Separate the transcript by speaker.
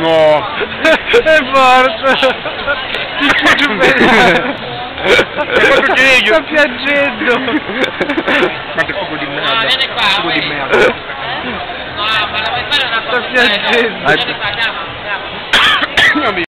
Speaker 1: No.
Speaker 2: È morto. Ti giuro per
Speaker 1: fatto Geio.
Speaker 2: Sta piangendo.
Speaker 1: Ma che fuoco di
Speaker 3: No, vieni qua,
Speaker 1: Fuoco di
Speaker 3: vai.
Speaker 1: merda. Eh?
Speaker 3: No, ma la vuoi fare una
Speaker 2: Sta
Speaker 3: Sto eh,
Speaker 2: piangendo.
Speaker 3: Vieni qua, andiamo, andiamo.